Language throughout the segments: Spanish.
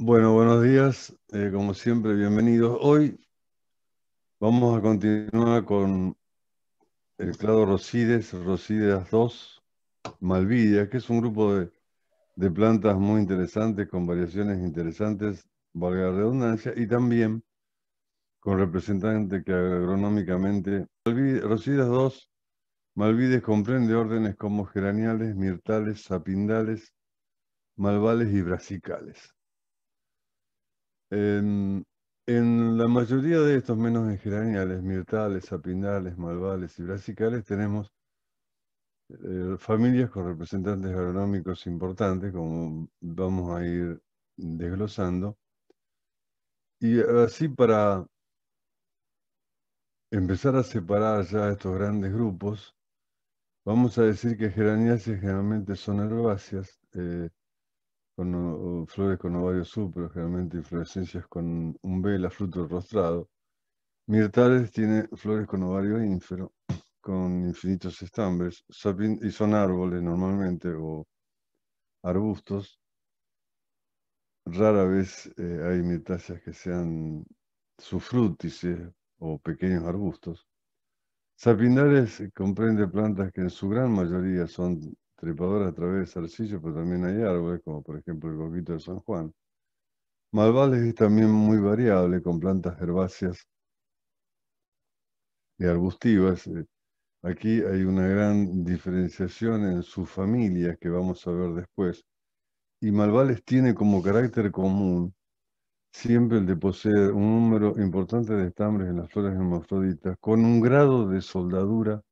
Bueno, buenos días, eh, como siempre, bienvenidos. Hoy vamos a continuar con el clado Rosides, Rosidas 2, Malvidia, que es un grupo de, plantas muy interesantes, con variaciones interesantes, valga la redundancia, y también con representantes que agronómicamente... Rosidas 2, Malvides comprende órdenes como geraniales, mirtales, sapindales, malvales y brasicales. En, la mayoría de estos, menos en geraniales, mirtales, sapindales, malvales y brasicales, tenemos eh, familias con representantes agronómicos importantes, como vamos a ir desglosando. Y así para empezar a separar ya estos grandes grupos, vamos a decir que geraniáceas generalmente son herbáceas, eh, con flores con ovarios súper, generalmente inflorescencias con umbela, fruto rostrado. Mirtales tiene flores con ovario ínfero, con infinitos estambres, y son árboles normalmente o arbustos. Rara vez eh, hay mirtáceas que sean sufrútices o pequeños arbustos. Sapindares comprende plantas que en su gran mayoría son trepadoras a través de zarcillos, pero también hay árboles, como por ejemplo el coquito de San Juan. Malvales es también muy variable, con plantas herbáceas y arbustivas. Eh, aquí hay una gran diferenciación en sus familias que vamos a ver después. Y Malvales tiene como carácter común siempre el de poseer un número importante de estambres en las flores hermafroditas con un grado de soldadura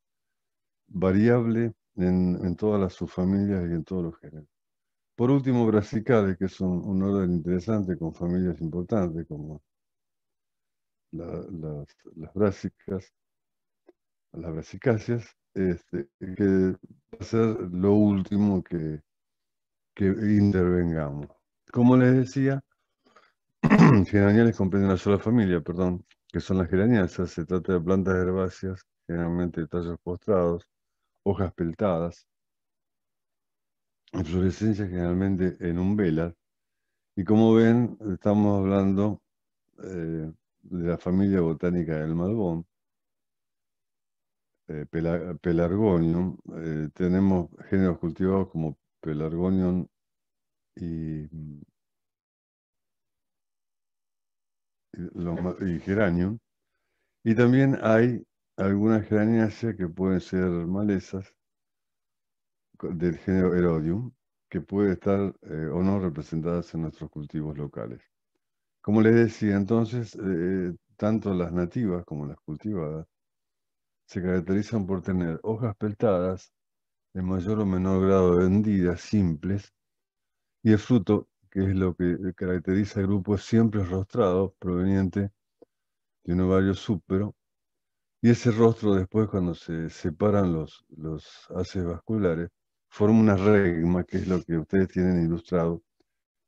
variable en, todas las subfamilias y en todos los géneros. Por último, brasicales, que es un, orden interesante con familias importantes como las, las brásicas, las brasicáceas, este, que va a ser lo último que, que intervengamos. Como les decía, geraniales comprenden una sola familia, perdón, que son las geraniáceas. Se trata de plantas herbáceas, generalmente de tallos postrados, hojas peltadas, inflorescencias generalmente en umbelas. Y como ven, estamos hablando eh, de la familia botánica del malbón, eh, pelargonium. Eh, tenemos géneros cultivados como pelargonium y, y, geranium. Y también hay algunas geraniáceas que pueden ser malezas del género Erodium, que puede estar eh, o no representadas en nuestros cultivos locales. Como les decía, entonces, eh, tanto las nativas como las cultivadas se caracterizan por tener hojas peltadas en mayor o menor grado hendidas, simples, y el fruto, que es lo que caracteriza el grupo, siempre rostrado, proveniente de un ovario súpero, y ese rostro después, cuando se separan los, los haces vasculares, forma una regma, que es lo que ustedes tienen ilustrado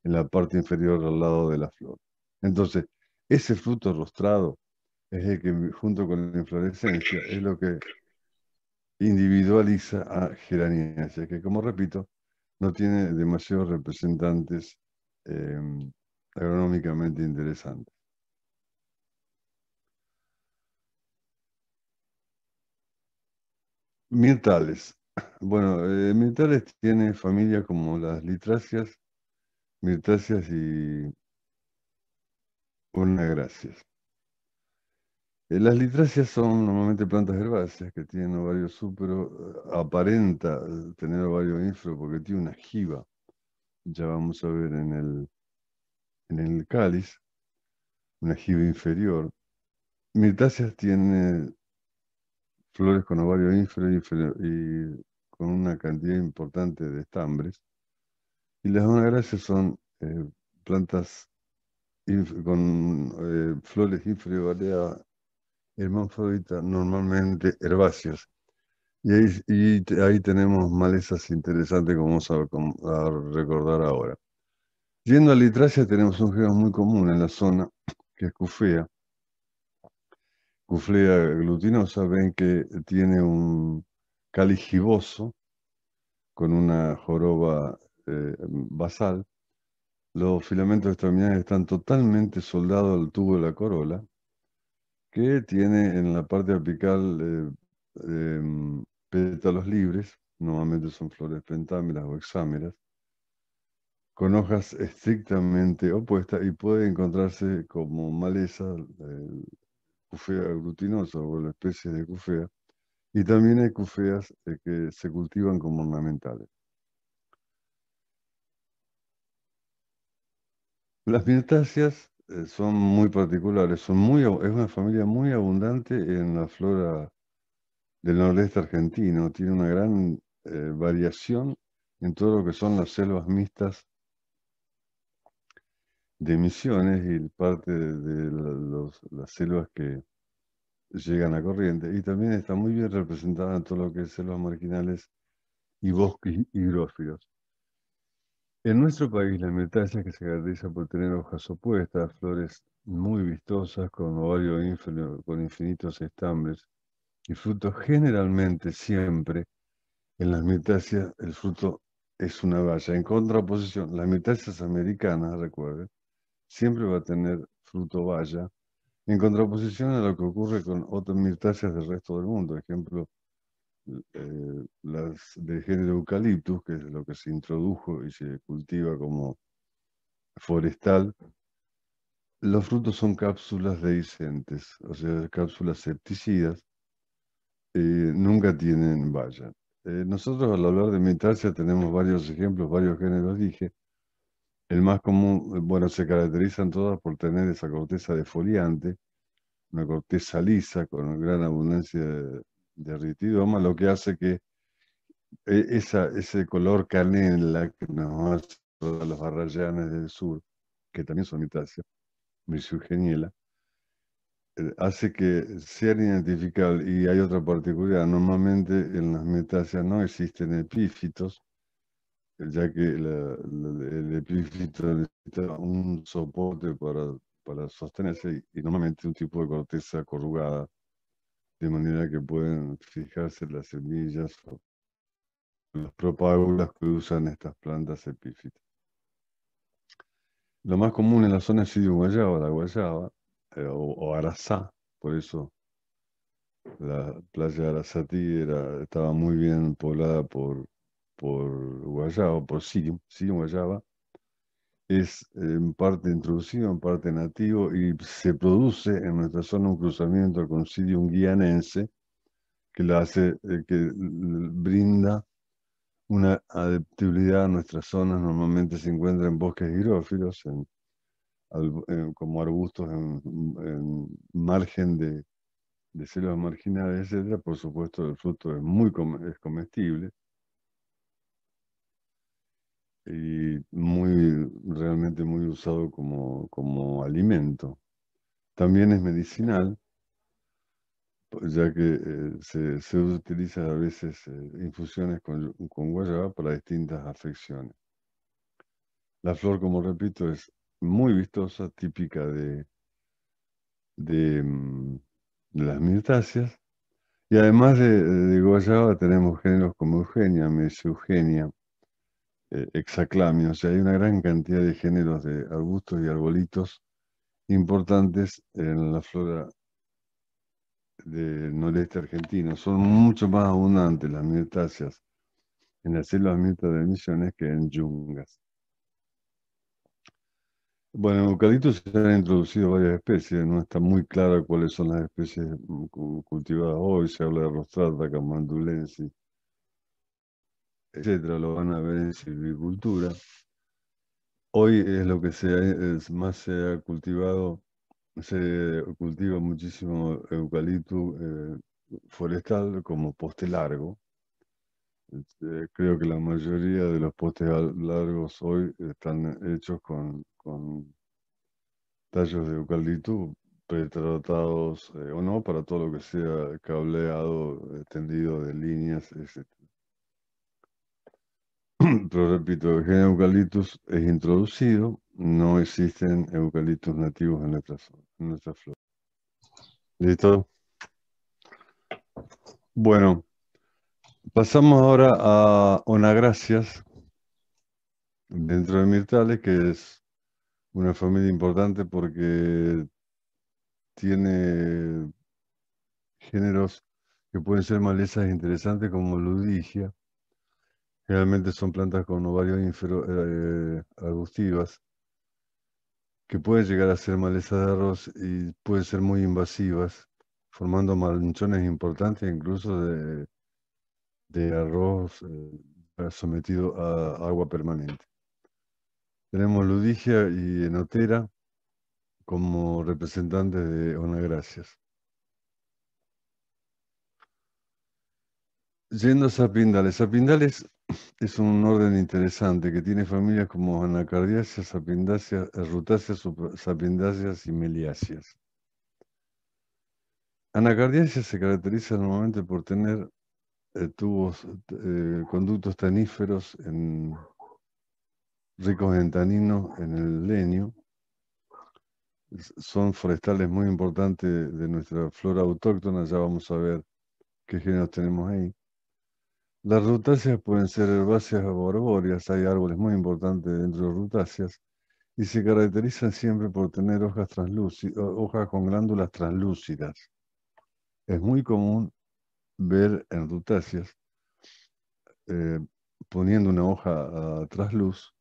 en la parte inferior al lado de la flor. Entonces, ese fruto rostrado es el que, junto con la inflorescencia, es lo que individualiza a Geraniaceae, que como repito, no tiene demasiados representantes eh, agronómicamente interesantes. Mirtales. Bueno, eh, Mirtales tiene familias como las litráceas, mirtáceas y gracias. Eh, las litráceas son normalmente plantas herbáceas que tienen ovario súpero, eh, aparenta tener ovario ínfero porque tiene una jiba. Ya vamos a ver en el, en el cáliz, una jiba inferior. Mirtáceas tiene flores con ovario ínfero y con una cantidad importante de estambres. Y las gracias son eh, plantas con eh, flores inferiores hermafroditas, normalmente herbáceas. Y ahí, ahí, tenemos malezas interesantes como vamos a, recordar ahora. Yendo a litracia tenemos un género muy común en la zona, que es cufea, Cuflea glutinosa, ven que tiene un cáliz giboso con una joroba eh, basal. los filamentos estaminales están totalmente soldados al tubo de la corola, que tiene en la parte apical eh, em, pétalos libres, normalmente son flores pentámeras o hexámeras, con hojas estrictamente opuestas y puede encontrarse como maleza, eh, cufea aglutinosa o la especie de cufea, y también hay cufeas eh, que se cultivan como ornamentales. Las mirtáceas eh, son muy particulares, son muy, es una familia muy abundante en la flora del nordeste argentino, tiene una gran eh, variación en todo lo que son las selvas mixtas de Misiones y parte de, las selvas que llegan a corriente. Y también está muy bien representada en todo lo que es selvas marginales y bosques higrófilos. En nuestro país, la mirtácea que se caracteriza por tener hojas opuestas, flores muy vistosas, con ovario con infinitos estambres y frutos generalmente siempre. En las mirtáceas el fruto es una valla. En contraposición, las mirtáceas americanas, recuerden, siempre va a tener fruto valla, en contraposición a lo que ocurre con otras mirtáceas del resto del mundo. Ejemplo, eh, las de género eucaliptus, que es lo que se introdujo y se cultiva como forestal, los frutos son cápsulas dehiscentes, o sea, cápsulas septicidas, nunca tienen valla. Eh, nosotros al hablar de mirtácea tenemos varios ejemplos, varios géneros, dije. El más común, bueno, se caracterizan todas por tener esa corteza defoliante, una corteza lisa con gran abundancia de, derritidoma, lo que hace que e, esa, ese color canela que nos hace los arrayanes del sur, que también son mitáceas, misugeniela, eh, hace que sean identificables. Y hay otra particularidad, normalmente en las metáceas no existen epífitos, ya que el epífito necesita un soporte para, para sostenerse y normalmente un tipo de corteza corrugada de manera que pueden fijarse las semillas o los propágulas que usan estas plantas epífitas. Lo más común en la zona es Sidio Guayaba, la Guayaba, eh, o, Arasá, por eso la playa de Arasatí era, estaba muy bien poblada por, por Guayaba, por Sirio, Sirio Guayaba, es en parte introducido, en parte nativo, y se produce en nuestra zona un cruzamiento con Sirium guianense que, la hace, eh, que brinda una adaptabilidad a nuestras zonas. Normalmente se encuentra en bosques hidrófilos, como arbustos en, margen de, de selvas marginales, etc. Por supuesto, el fruto es muy es comestible y muy, realmente muy usado como, como alimento. También es medicinal, ya que eh, se, se, utiliza a veces eh, infusiones con, guayaba para distintas afecciones. La flor, como repito, es muy vistosa, típica de, de, mm, las mirtáceas. Y además de, guayaba tenemos géneros como Eugenia, Eugenia eh, hexaclamia, o sea, hay una gran cantidad de géneros de arbustos y arbolitos importantes en la flora del noreste argentino. Son mucho más abundantes las mirtáceas en las selvas mirtas de Misiones que en yungas. Bueno, en eucaliptos se han introducido varias especies, no está muy claro cuáles son las especies cultivadas hoy, se habla de rostrata, camandulensis, etcétera, lo van a ver en silvicultura. Hoy es lo que se más se ha cultivado, se cultiva muchísimo eucalipto eh, forestal como poste largo. Este, creo que la mayoría de los postes largos hoy están hechos con, tallos de eucalipto pretratados eh, o no, para todo lo que sea cableado, extendido de líneas, etc. Repito, el género eucaliptus es introducido, no existen eucaliptos nativos en nuestra, en nuestra flora. ¿Listo? Bueno, pasamos ahora a onagracias dentro de mirtales, que es una familia importante porque tiene géneros que pueden ser malezas interesantes como ludigia. Generalmente son plantas con ovarios eh, arbustivas que pueden llegar a ser malezas de arroz y pueden ser muy invasivas, formando manchones importantes incluso de, de arroz eh, sometido a agua permanente. Tenemos ludigia y enotera como representantes de onagracias. Yendo a sapindales. Sapindales es un orden interesante que tiene familias como anacardiáceas, sapindáceas, rutáceas, sapindáceas y meliáceas. Anacardiáceas se caracteriza normalmente por tener eh, tubos, eh, conductos taníferos en, ricos en tanino en el leño. Son forestales muy importantes de nuestra flora autóctona, ya vamos a ver qué géneros tenemos ahí. Las rutáceas pueden ser herbáceas o arbóreas, hay árboles muy importantes dentro de rutáceas y se caracterizan siempre por tener hojas, hojas con glándulas translúcidas. Es muy común ver en rutáceas, eh, poniendo una hoja a trasluz,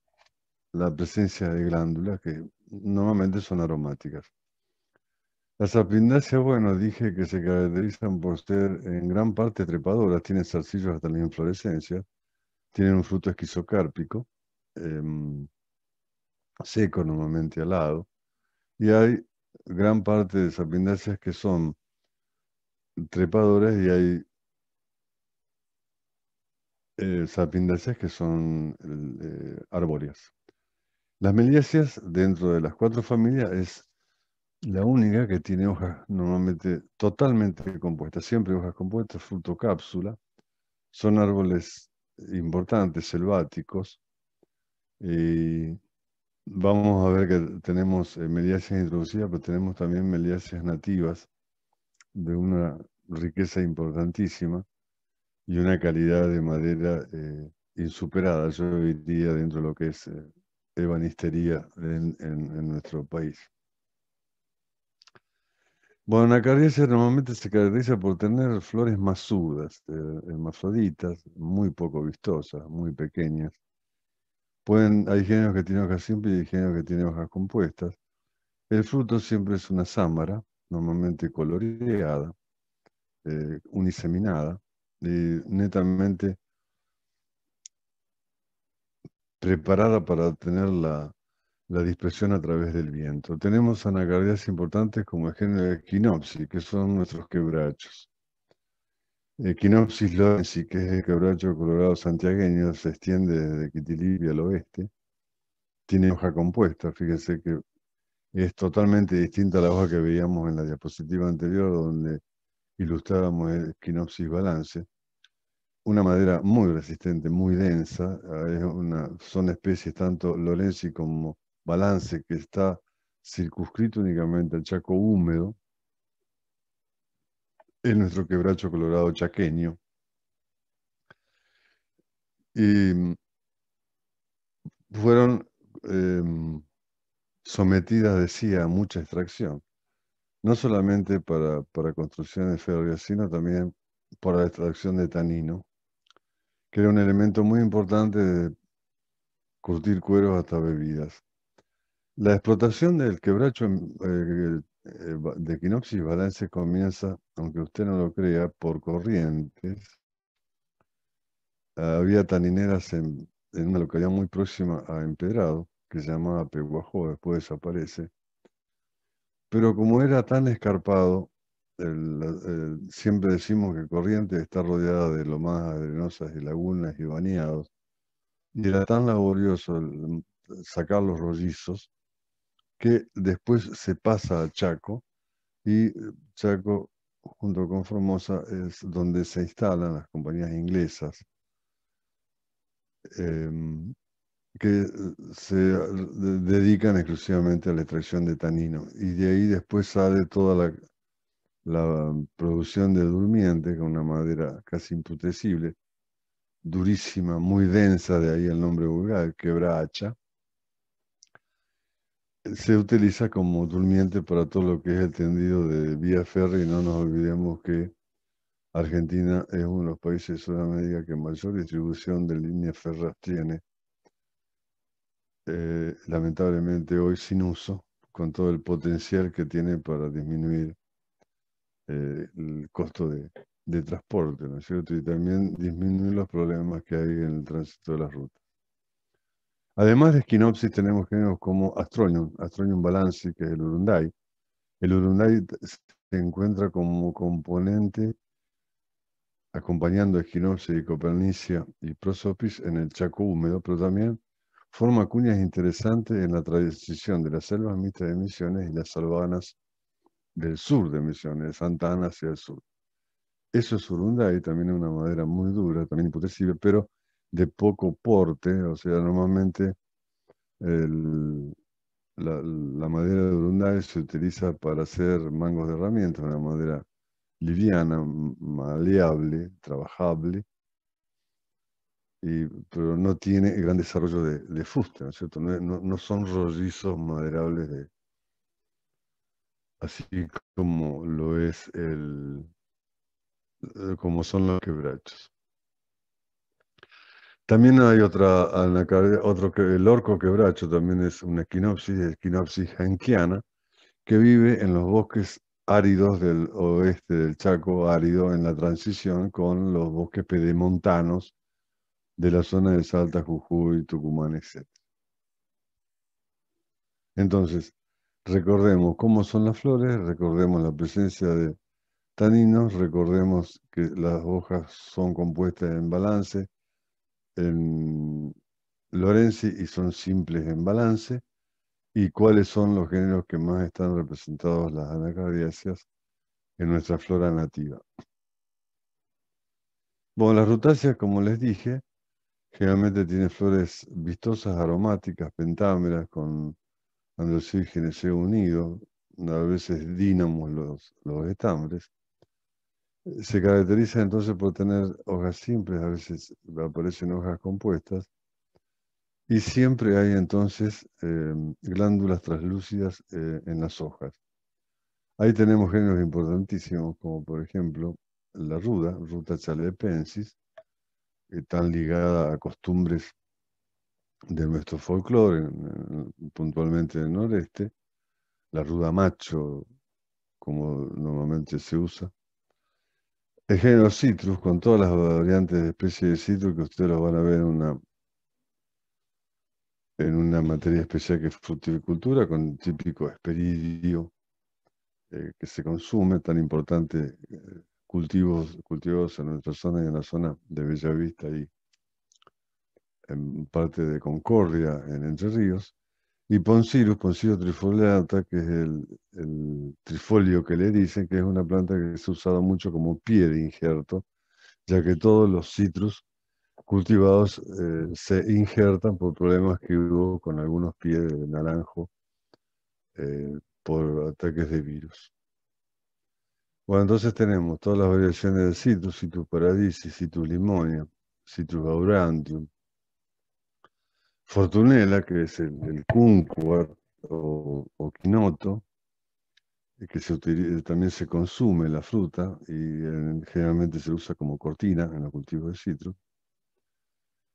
la presencia de glándulas que normalmente son aromáticas. Las apindáceas, bueno, dije que se caracterizan por ser en gran parte trepadoras, tienen zarcillos hasta la inflorescencia, tienen un fruto esquizocárpico, em, seco normalmente alado, y hay gran parte de sapindáceas que son trepadoras y hay eh, sapindáceas que son eh, arbóreas. Las meliáceas, dentro de las cuatro familias, es la única que tiene hojas normalmente totalmente compuestas, siempre hojas compuestas, fruto cápsula. Son árboles importantes, selváticos. Vamos a ver que tenemos eh, meliáceas introducidas, pero tenemos también meliáceas nativas de una riqueza importantísima y una calidad de madera eh, insuperada, yo diría, dentro de lo que es eh, ebanistería en nuestro país. Bueno, la caricia normalmente se caracteriza por tener flores masudas, eh, hermafroditas, muy poco vistosas, muy pequeñas. Pueden, hay géneros que tienen hojas simples y hay géneros que tienen hojas compuestas. El fruto siempre es una sámara, normalmente coloreada, eh, uniseminada, y netamente preparada para tener la, la dispersión a través del viento. Tenemos anacardias importantes como el género de Equinopsis, que son nuestros quebrachos. Equinopsis lorenzi, que es el quebracho colorado santiagueño, se extiende desde Quitilibia al oeste. Tiene hoja compuesta, fíjense que es totalmente distinta a la hoja que veíamos en la diapositiva anterior, donde ilustrábamos el Equinopsis balance. Una madera muy resistente, muy densa, es una, son especies tanto Lorenzi como balance que está circunscrito únicamente al chaco húmedo, es nuestro quebracho colorado chaqueño. Y mm, fueron em, sometidas, decía, a mucha extracción, no solamente para, para construcciones férreas, sino también para la extracción de tanino, que era un elemento muy importante de curtir cueros hasta bebidas. La explotación del quebracho eh, eh, de Equinopsis Balance comienza, aunque usted no lo crea, por corrientes. había tanineras en, una localidad muy próxima a Empedrado, que se llamaba Peguajó, después desaparece. Pero como era tan escarpado, siempre decimos que Corrientes está rodeada de lomas arenosas y lagunas y bañados, y era tan laborioso sacar los rollizos que después se pasa a Chaco y eh, Chaco junto con Formosa es donde se instalan las compañías inglesas em, que eh, se dedican exclusivamente a la extracción de tanino. Y de ahí después sale toda la, la producción de durmiente con una madera casi imputecible, durísima, muy densa, de ahí el nombre vulgar, quebracha se utiliza como durmiente para todo lo que es el tendido de vía férrea y no nos olvidemos que Argentina es uno de los países de Sudamérica que mayor distribución de líneas férreas tiene. Eh, lamentablemente hoy sin uso, con todo el potencial que tiene para disminuir eh, el costo de, de transporte, ¿no es cierto? Y también disminuir los problemas que hay en el tránsito de las rutas. Además de Skinopsis tenemos géneros como Astronium, Astronium balanci, que es el Urunday. El Urunday se encuentra como componente acompañando a Echinopsis y Copernicia y Prosopis en el Chaco húmedo, pero también forma cuñas interesantes en la transición de las selvas mixtas de Misiones y las salvanas del sur de Misiones, de Santa Ana hacia el sur. Eso es Urunday, también es una madera muy dura, también imputecible, pero de poco porte, o sea, normalmente la, madera de Urunday se utiliza para hacer mangos de herramientas, una madera liviana, maleable, trabajable, pero no tiene gran desarrollo de, fuste, ¿no es cierto? No, son rollizos maderables de, así como lo es el, como son los quebrachos. También hay otra, otro el orco quebracho también es una equinopsis, equinopsis genkiana, que vive en los bosques áridos del oeste del Chaco, árido en la transición con los bosques pedemontanos de la zona de Salta, Jujuy, Tucumán, etc. Entonces, recordemos cómo son las flores, recordemos la presencia de taninos, recordemos que las hojas son compuestas en balance, en Lorenzi y son simples en balance, y cuáles son los géneros que más están representados las anacardiáceas en nuestra flora nativa. Bueno, las rutáceas, como les dije, generalmente tienen flores vistosas, aromáticas, pentámeras, con androcígenes unidos, a veces dínamos los, los estambres. Se caracteriza entonces por tener hojas simples, a veces aparecen hojas compuestas, y siempre hay entonces em, glándulas translúcidas eh, en las hojas. Ahí tenemos géneros importantísimos, como por ejemplo la ruda, ruta chalepensis, tan ligada a costumbres de nuestro folclore, puntualmente en el noreste, la ruda macho, como normalmente se usa, el género citrus, con todas las variantes de especies de citrus que ustedes lo van a ver en una, en una materia especial que es fruticultura, con típico esperidio eh, que se consume, tan importante, eh, cultivos, cultivos en nuestra zona y en la zona de Bellavista y en parte de Concordia, en Entre Ríos. Y Poncirus, Poncirus trifoliata, que es el, trifolio que le dicen, que es una planta que se ha usado mucho como pie de injerto, ya que todos los citrus cultivados eh, se injertan por problemas que hubo con algunos pies de naranjo eh, por ataques de virus. Bueno, entonces tenemos todas las variaciones de citrus, citrus paradisi, citrus limonia, citrus aurantium, Fortunella, que es el, el o, quinoto, que también se consume la fruta y generalmente se usa como cortina en los cultivos de citrus.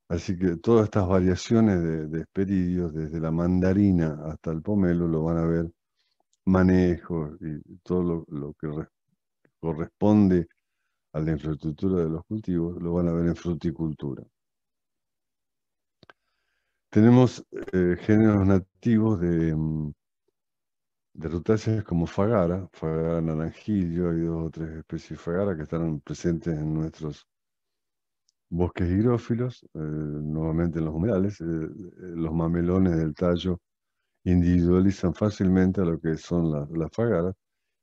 Así que todas estas variaciones de, de esperidios, desde la mandarina hasta el pomelo, lo van a ver manejo y todo lo, que corresponde a la infraestructura de los cultivos, lo van a ver en fruticultura. Tenemos eh, géneros nativos de, mm, de rutáceas como Fagara, Fagara naranjillo, hay dos o tres especies Fagara que están presentes en nuestros bosques higrófilos, eh, nuevamente en los humedales. Eh, los mamelones del tallo individualizan fácilmente a lo que son las, las fagaras.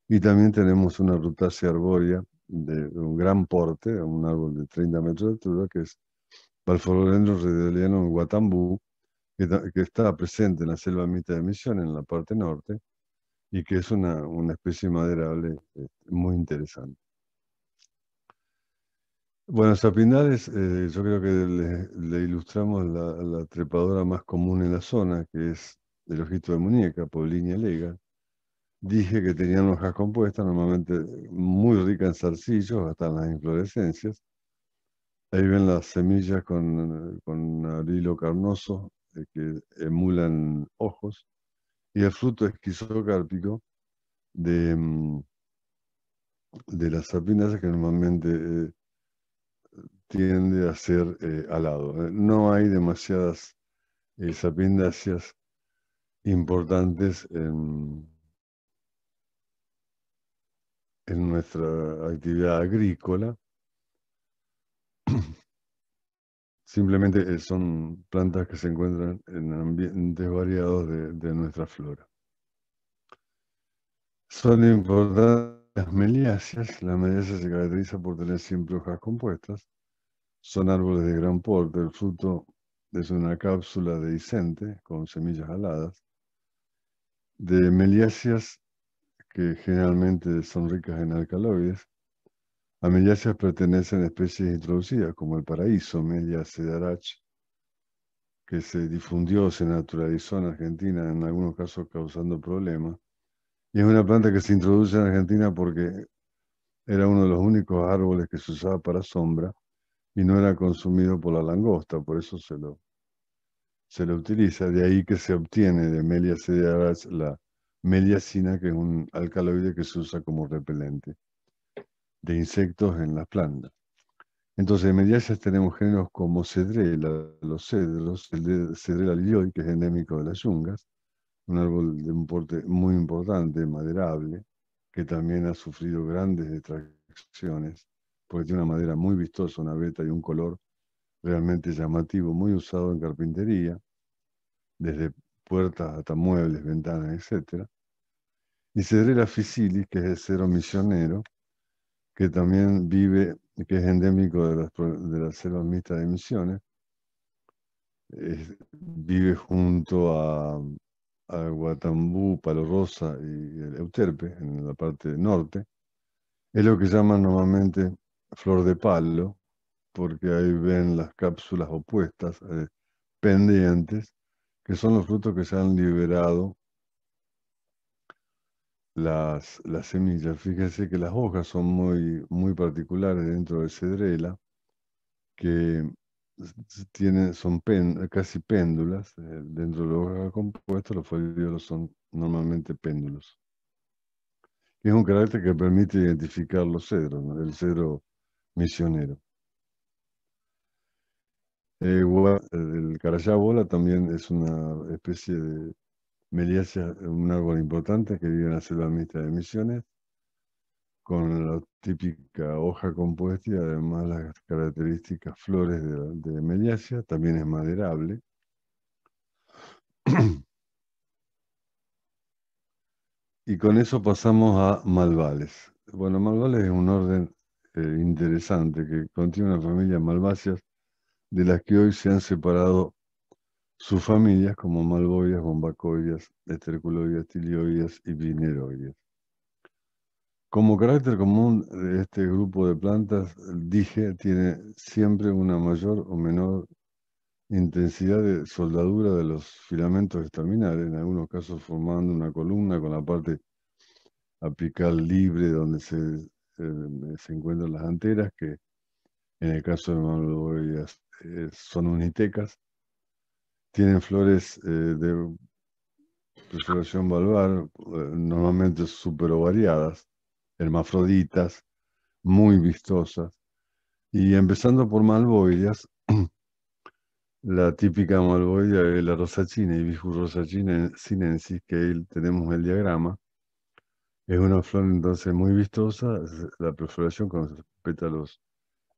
Y también tenemos una rutácea arbórea de un gran porte, un árbol de 30 metros de altura, que es Palforolendro redeliano Guatambú, que, está presente en la selva mitad de Misión, en la parte norte, y que es una, especie maderable eh, muy interesante. Bueno, Sapinales, eh, yo creo que le, ilustramos la, trepadora más común en la zona, que es el ojito de muñeca, Paulinia lega, dije que tenían hojas compuestas, normalmente muy ricas en zarcillos, hasta en las inflorescencias. Ahí ven las semillas con, con hilo carnoso que emulan ojos. Y el fruto esquizocárpico de, mm, de las sapinas que normalmente eh, tiende a ser eh, alado. No hay demasiadas sapindáceas importantes en nuestra actividad agrícola. Simplemente eh, son plantas que se encuentran en ambientes variados de, nuestra flora. Son importantes las meliáceas. La meliácea se caracteriza por tener siempre hojas compuestas. Son árboles de gran porte. El fruto es una cápsula de dehiscente con semillas aladas. De meliáceas que generalmente son ricas en alcaloides. A meliáceas pertenecen especies introducidas como el paraíso, Melia sedarach, que se difundió, se naturalizó en Argentina, en algunos casos causando problemas. Y es una planta que se introduce en Argentina porque era uno de los únicos árboles que se usaba para sombra y no era consumido por la langosta, por eso se lo, se lo utiliza. De ahí que se obtiene de Melia sedarach la meliacina, que es un alcaloide que se usa como repelente de insectos en las plantas. Entonces, en meliáceas tenemos géneros como cedrela, los cedros, el cedrela lilioi, que es endémico de las yungas, un árbol de un porte muy importante, maderable, que también ha sufrido grandes detracciones, porque tiene una madera muy vistosa, una veta y un color realmente llamativo, muy usado en carpintería, desde puertas hasta muebles, ventanas, etc. Y Cedrela Fisilis, que es el cero misionero, que también vive, que es endémico de las, de las selvas mixtas de Misiones, vive junto a, a, Guatambú, Palo Rosa y el Euterpe, en la parte norte. Es lo que llaman normalmente flor de palo, porque ahí ven las cápsulas opuestas, eh, pendientes, que son los frutos que se han liberado las, las semillas. Fíjense que las hojas son muy, muy particulares dentro de cedrela, que tienen, son casi péndulas. Eh, dentro de la hoja compuesta, los foliolos son normalmente péndulos. Es un carácter que permite identificar los cedros, el cedro misionero. Eh, el carayabola también es una especie de meliácea, un árbol importante que vive en la selva mixta de Misiones, con la típica hoja compuesta y además las características flores de, de también es maderable. Y con eso pasamos a malvales. Bueno, malvales es un orden eh, interesante que contiene una familia malváceas de las que hoy se han separado sus familias como malvoides, bombacoides, esterculoides, tilioides y vineroides. Como carácter común de este grupo de plantas, dije tiene siempre una mayor o menor intensidad de soldadura de los filamentos estaminales, en algunos casos formando una columna con la parte apical libre donde se, eh, encuentran las anteras, que en el caso de malvoides eh, son unitecas, tienen flores eh, de presuración valvar, eh, normalmente súper ovariadas, hermafroditas, muy vistosas. Y empezando por malvoides, la típica malvoidia es la rosachina y Bijus rosachina sinensis, que ahí tenemos el diagrama. Es una flor entonces muy vistosa, la perforación con pétalos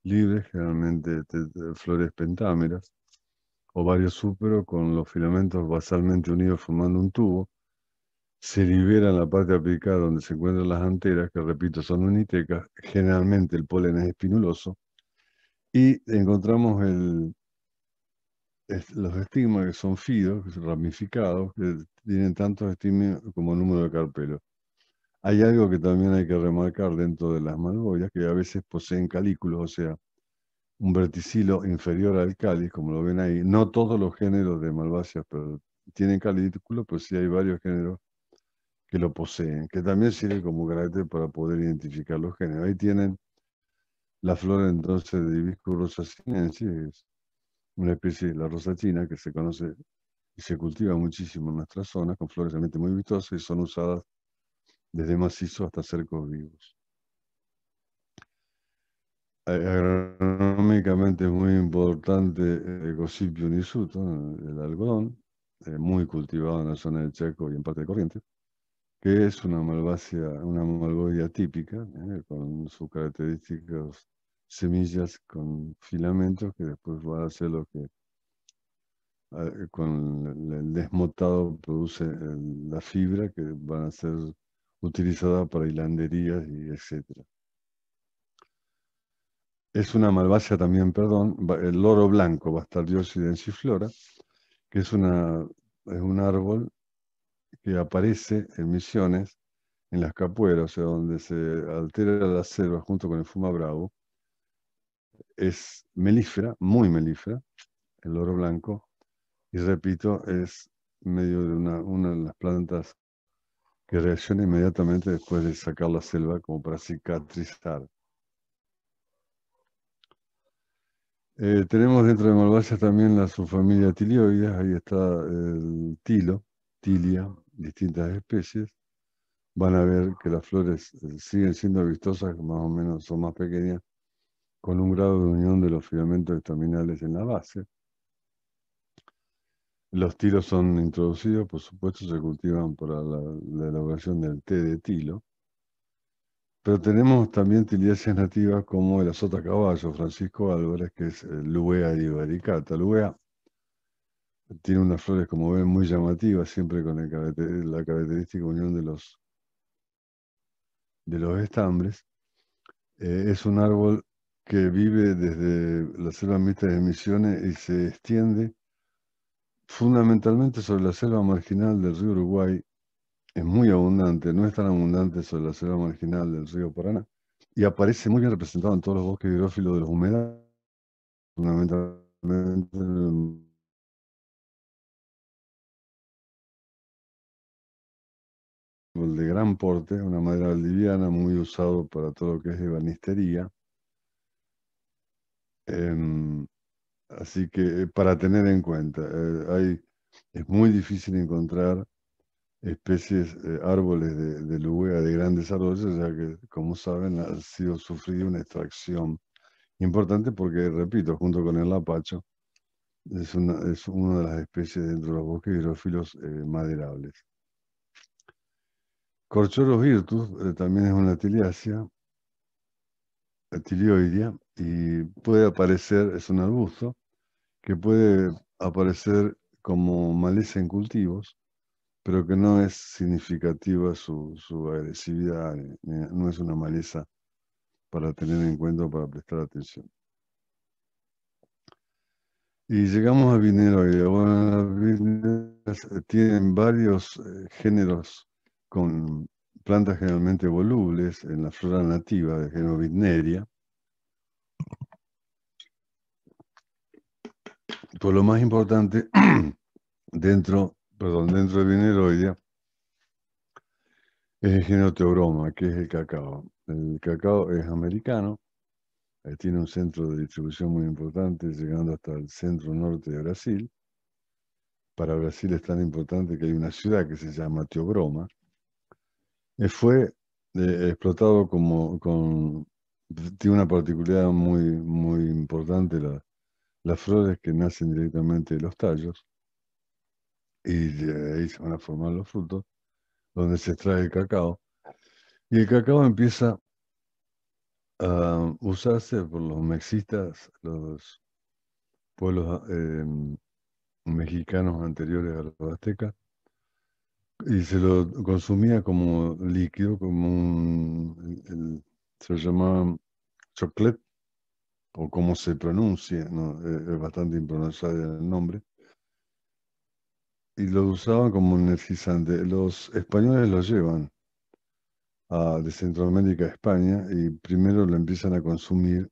libres, generalmente flores pentámeras, varios súpero con los filamentos basalmente unidos formando un tubo, se libera en la parte aplicada donde se encuentran las anteras, que repito son unitecas, generalmente el polen es espinuloso, y encontramos los estigmas que son fidos, ramificados, que tienen tantos estigmas como número de carpelos. Hay algo que también hay que remarcar dentro de las malboyas, que a veces poseen calículos, o sea, un verticilo inferior al cáliz, como lo ven ahí. No todos los géneros de malváceas tienen calículo, pues sí hay varios géneros que lo poseen, que también sirve como carácter para poder identificar los géneros. Ahí tienen la flor entonces de Hibiscus rosa es una especie de la rosa china que se conoce y se cultiva muchísimo en nuestra zona, con flores realmente muy vistosas y son usadas desde macizos hasta cercos vivos. Agronómicamente es muy importante el nisuto, el algodón, eh, muy cultivado en la zona del Chaco y en parte de Corrientes, que es una malvacia, una malvodia típica, eh, con sus características semillas con filamentos que después va a hacer lo que con el desmotado produce la fibra que van a ser utilizadas para hilanderías y etcétera. Es una malvacia también, perdón, el loro blanco, Bastardiosis densiflora, que es, una, es un árbol que aparece en Misiones, en las capueras, o sea, donde se altera la selva junto con el fuma bravo. Es melífera, muy melífera, el loro blanco, y repito, es medio de una, una de las plantas que reacciona inmediatamente después de sacar la selva como para cicatrizar. Eh, tenemos dentro de Malvasia también la subfamilia tilioides, ahí está el tilo, tilia, distintas especies. Van a ver que las flores eh, siguen siendo vistosas, más o menos son más pequeñas, con un grado de unión de los filamentos estaminales en la base. Los tilos son introducidos, por supuesto, se cultivan para la, elaboración del té de tilo. Pero tenemos también tiliáceas nativas como el azota caballo, Francisco Álvarez, que es Luea ibericata. Luea tiene unas flores, como ven, muy llamativas, siempre con la característica unión de los, de los estambres. Eh, es un árbol que vive desde la selva mixta de Misiones y se extiende fundamentalmente sobre la selva marginal del río Uruguay, es muy abundante, no es tan abundante sobre la selva marginal del río Paraná, y aparece muy bien representado en todos los bosques hidrófilos de los humedales, fundamentalmente de gran porte, una madera liviana muy usado para todo lo que es ebanistería. Em, Así que eh, para tener en cuenta, eh, es muy difícil encontrar especies, eh, árboles de, de de grandes árboles, ya que, como saben, ha sido sufrido una extracción importante porque, repito, junto con el lapacho, es una, es una de las especies dentro de los bosques hidrófilos maderables. Corchoros virtus también es una tiliácea, tilioidea, y puede aparecer, es un arbusto, que puede aparecer como maleza en cultivos, pero que no es significativa su, agresividad, no es una maleza para tener en cuenta para prestar atención. Y llegamos a vineroidea. Bueno, tienen varios eh, géneros con plantas generalmente volubles en la flora nativa de género Vitneria, Por lo más importante, dentro, perdón, dentro de Vineroidea, es el género Teobroma, que es el cacao. El cacao es americano, eh, tiene un centro de distribución muy importante, llegando hasta el centro norte de Brasil. Para Brasil es tan importante que hay una ciudad que se llama Teobroma. Eh, fue eh, explotado como tiene una particularidad muy, muy importante la, las flores que nacen directamente de los tallos y de ahí se van a formar los frutos, donde se extrae el cacao. Y el cacao empieza a usarse por los mexistas, los pueblos em, mexicanos anteriores a los aztecas, y se lo consumía como líquido, como un, se lo llamaba chocolate o cómo se pronuncia, es bastante impronunciable el nombre, y lo usaban como energizante. Los españoles lo llevan de Centroamérica a España y primero lo empiezan a consumir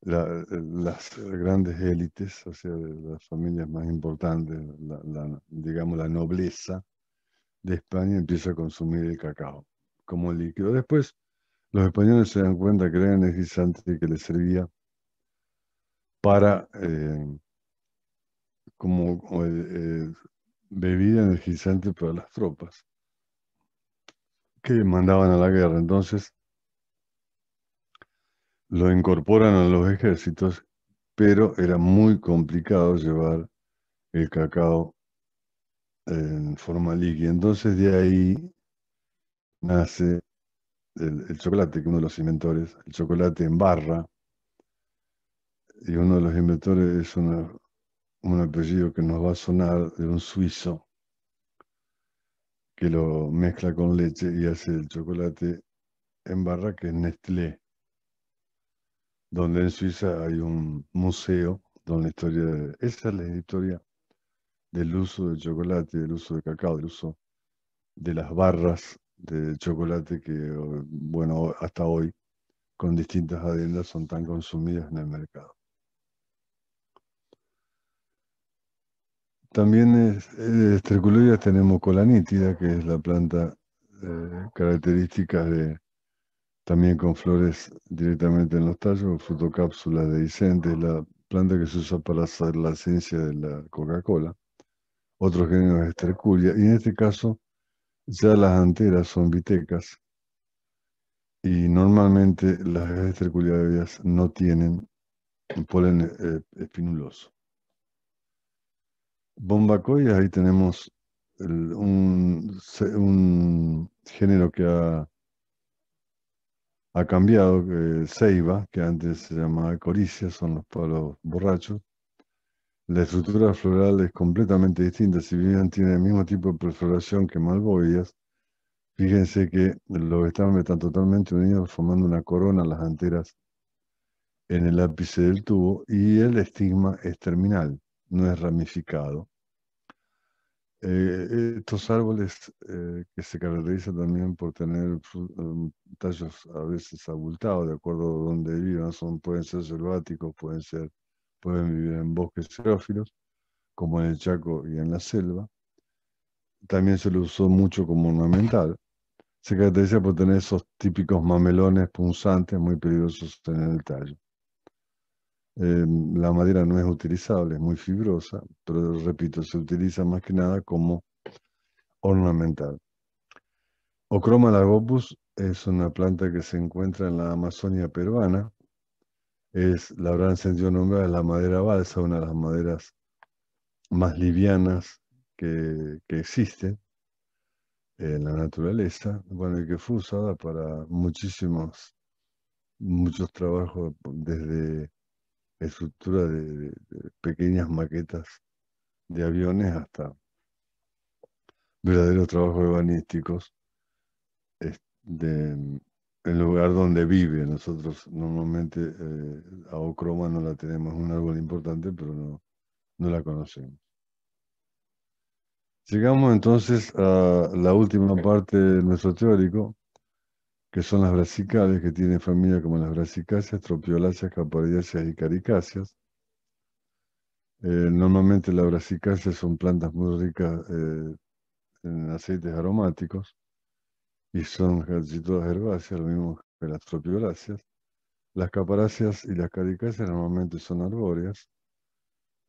las grandes élites, o sea, las familias más importantes, digamos la nobleza de España empieza a consumir el cacao como líquido. Después, los españoles se dan cuenta que era energizante y que les servía para eh, como eh, bebida energizante para las tropas que mandaban a la guerra. Entonces, lo incorporan a los ejércitos, pero era muy complicado llevar el cacao en forma líquida. Entonces de ahí nace el, chocolate, que uno de los inventores, el chocolate en barra, y uno de los inventores es un apellido que nos va a sonar de un suizo que lo mezcla con leche y hace el chocolate en barra, que es Nestlé donde en Suiza hay un museo donde la historia de, esa es la historia del uso de chocolate, del uso de cacao, del uso de las barras de chocolate que, bueno, hasta hoy, con distintas adendas, son tan consumidas en el mercado. También en Esterculoides tenemos cola nítida, que es la planta eh, característica de también con flores directamente en los tallos, frutocápsula de la planta que se usa para hacer la esencia de la Coca-Cola. Otro género es esterculia, y en este caso ya las anteras son vitecas, y normalmente las esterculias no tienen polen eh, espinuloso. Bombacoya, ahí tenemos un, género que ha cambiado, eh, ceiba, que antes se llamaba coricia, son los palos borrachos. La estructura floral es completamente distinta, si bien tiene el mismo tipo de perfloración que malboias, fíjense que los estambres están totalmente unidos formando una corona las anteras en el ápice del tubo y el estigma es terminal, no es ramificado. Eh, estos árboles eh, que se caracterizan también por tener um, tallos a veces abultados, de acuerdo a donde vivan, son, pueden ser selváticos, pueden, ser, pueden vivir en bosques xerófilos, como en el Chaco y en la selva. También se lo usó mucho como ornamental. Se caracteriza por tener esos típicos mamelones punzantes muy peligrosos en el tallo. Em, la madera no es utilizable, es muy fibrosa, pero repito, se utiliza más que nada como ornamental. Ocroma lagopus es una planta que se encuentra en la Amazonia peruana. Es, la habrán sentido nombrar, la madera balsa, una de las maderas más livianas que, que existen en la naturaleza, bueno, y que fue usada para muchísimos, muchos trabajos desde estructura de, pequeñas maquetas de aviones hasta verdaderos trabajos urbanísticos de, en lugar donde vive. Nosotros normalmente eh, a Ocroma no la tenemos, es un árbol importante, pero no, no la conocemos. Llegamos entonces a la última parte de nuestro teórico, que son las brasicales, que tienen familia como las brasicáceas, tropioláceas, caparidáceas y caricáceas. Eh, normalmente las brasicáceas son plantas muy ricas eh, en aceites aromáticos y son casi todas herbáceas, lo mismo que las tropioláceas. Las caparáceas y las caricáceas normalmente son arbóreas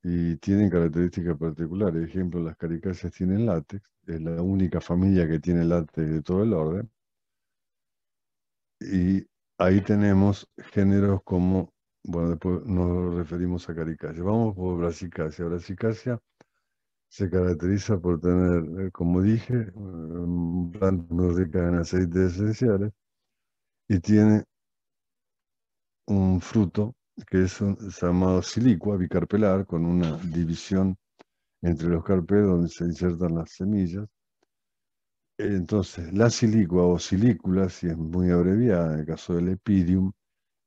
y tienen características particulares. Por ejemplo, las caricáceas tienen látex, es la única familia que tiene látex de todo el orden. Y ahí tenemos géneros como, bueno, después nos referimos a caricacia. Vamos por brasicacia. Brasicacia se caracteriza por tener, eh, como dije, plantas muy ricas en aceites esenciales y tiene un fruto que es llamado silicua bicarpelar con una división entre los carpes donde se insertan las semillas entonces, la silicua o silícula, si es muy abreviada, en el caso del epidium,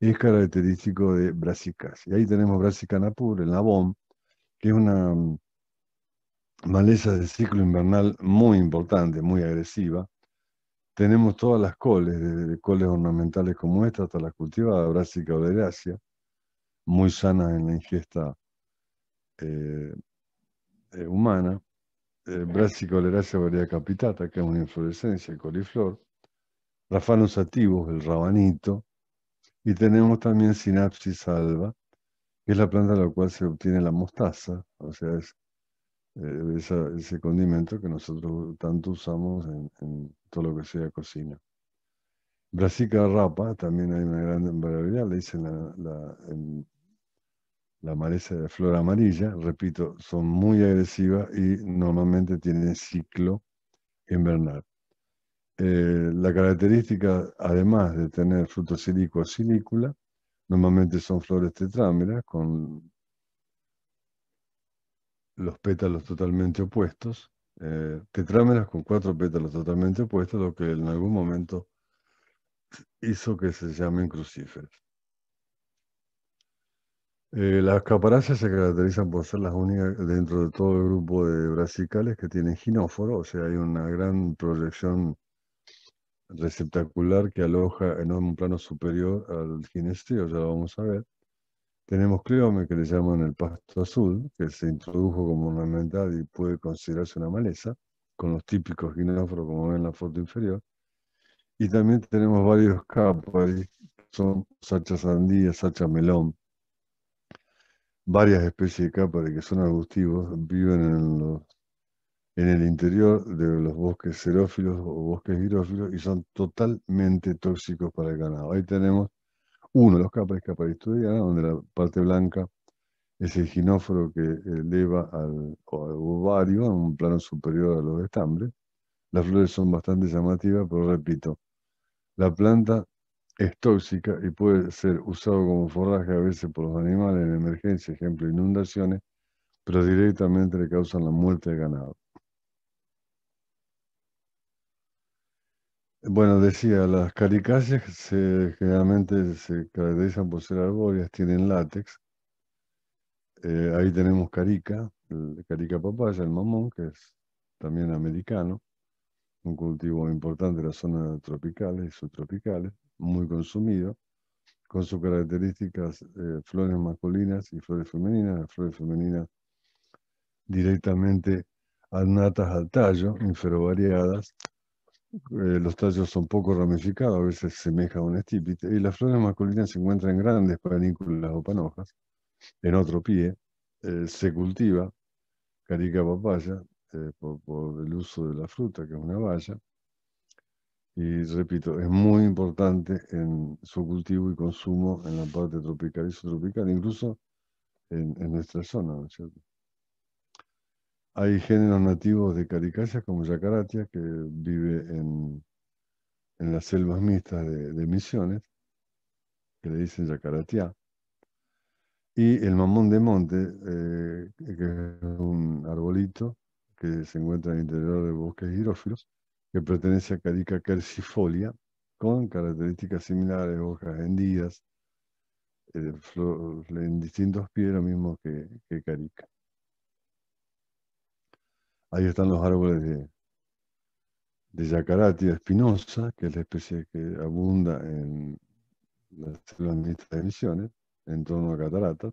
es característico de Brassicaceae. Ahí tenemos Brassica napur, el nabón, que es una mm, maleza de ciclo invernal muy importante, muy agresiva. Tenemos todas las coles, desde coles ornamentales como esta hasta las cultivadas, Brassica oleracea, muy sanas en la ingesta eh, eh, humana. Eh, Brassicoleracia varia capitata, que es una inflorescencia, el coliflor. Rafanos sativos, el rabanito. Y tenemos también sinapsis alba, que es la planta de la cual se obtiene la mostaza, o sea, es ese condimento que nosotros tanto usamos en, todo lo que sea cocina. Brassica rapa, también hay una gran variabilidad, le dicen la maleza de flor amarilla, repito, son muy agresivas y normalmente tienen ciclo invernal. Eh, la característica, además de tener fruto silículo o silicula, normalmente son flores tetrámeras con los pétalos totalmente opuestos, eh, tetrámeras con cuatro pétalos totalmente opuestos, lo que en algún momento hizo que se llamen crucíferas. Eh, las caparazas se caracterizan por ser las únicas dentro de todo el grupo de brasicales que tienen ginóforo, o sea, hay una gran proyección receptacular que aloja en un plano superior al ginestrio, ya lo vamos a ver. Tenemos cliome, que le llaman el pasto azul, que se introdujo como ornamental y puede considerarse una maleza, con los típicos ginóforos, como ven en la foto inferior. Y también tenemos varios caparis, son sacha sandía, sacha melón, varias especies de cáparas que son arbustivos viven en, el interior de los bosques xerófilos o bosques hidrófilos y son totalmente tóxicos para el ganado. Ahí tenemos uno de los cáparas, Caparistudiana, donde la parte blanca es el ginóforo que eleva al, al ovario a un plano superior a los estambres. Las flores son bastante llamativas, pero repito, la planta es tóxica y puede ser usado como forraje a veces por los animales en emergencia, ejemplo, inundaciones, pero directamente le causan la muerte del ganado. Bueno, decía, las caricáceas generalmente se caracterizan por ser arbóreas, tienen látex. Eh, ahí tenemos carica, carica papaya, el mamón, que es también americano, un cultivo importante en las zonas tropicales y subtropicales muy consumido, con sus características eh, flores masculinas y flores femeninas, las flores femeninas directamente natas al tallo, inferovariadas, eh, los tallos son poco ramificados, a veces semeja a un estípite, y las flores masculinas se encuentran en grandes panículas o panojas, en otro pie, eh, se cultiva carica papaya por, por, el uso de la fruta, que es una valla, y repito, es muy importante en su cultivo y consumo en la parte tropical y subtropical, incluso en, nuestra zona. Hay géneros nativos de caricáceas como Yacaratia, que vive en, en las selvas mixtas de, Misiones, que le dicen Yacaratia. Y el mamón de monte, eh, que es un arbolito que se encuentra en el interior de bosques hidrófilos, que pertenece a Carica quercifolia, con características similares, hojas hendidas, eh, en distintos pies, lo mismo que, Carica. Ahí están los árboles de, de Yacaratia espinosa, que es la especie que abunda en las selvas de Misiones, en torno a cataratas,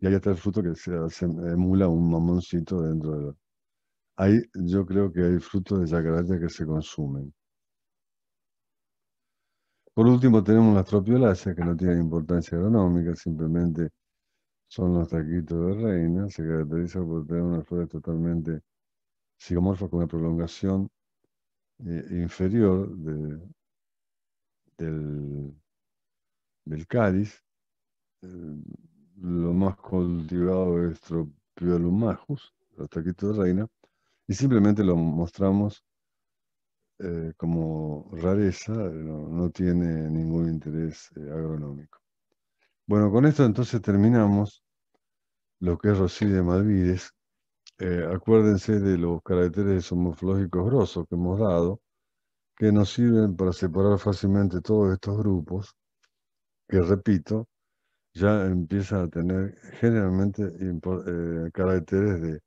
y ahí está el fruto que se, emula un mamoncito dentro de, Ahí yo creo que hay frutos de yacarata que se consumen. Por último tenemos las tropioláceas que no tienen importancia agronómica, simplemente son los taquitos de reina, se caracteriza por tener una flores totalmente psicomorfa con una prolongación eh, inferior del, del cáliz. lo más cultivado es Tropiolum majus, los taquitos de reina, y simplemente lo mostramos eh, como rareza, no, tiene ningún interés eh, agronómico. Bueno, con esto entonces terminamos lo que es Rosilia Malvides. Eh, acuérdense de los caracteres homológicos grosos que hemos dado, que nos sirven para separar fácilmente todos estos grupos, que repito, ya empiezan a tener generalmente caracteres de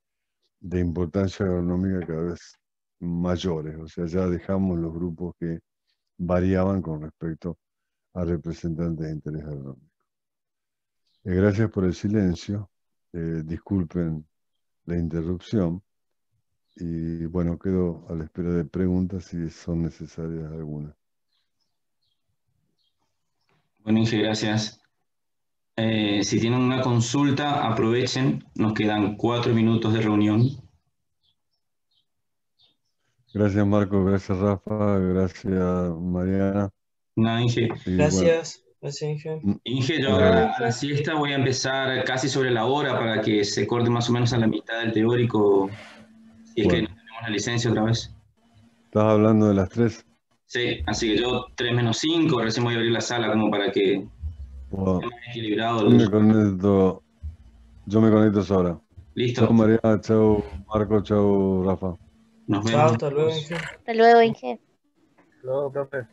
de importancia agronómica cada vez mayores, o sea, ya dejamos los grupos que variaban con respecto a representantes de interés agronómico. Eh, gracias por el silencio. Eh, disculpen la interrupción. Y bueno, quedo a la espera de preguntas si son necesarias algunas. Inge, gracias. Eh, si tienen una consulta, aprovechen. Nos quedan cuatro minutos de reunión. Gracias, Marco. Gracias, Rafa. Gracias, Mariana. Nada, Inge. Gracias. Gracias, Inge. Inge, yo ahora a la siesta voy a empezar casi sobre la hora para que se corte más o menos a la mitad del teórico. Si es que Bueno. no tenemos la licencia otra vez. ¿Estás hablando de las tres? Sí, así que yo 3 menos 5, recién voy a abrir la sala como para que Wow. equilibrado. Yo me conecto, yo me conecto ahora. Listo, Chao Mariana, chao Marco, chao Rafa. nos Chao, vemos. hasta luego, Inge. Hasta luego, Inge. Luego, profe.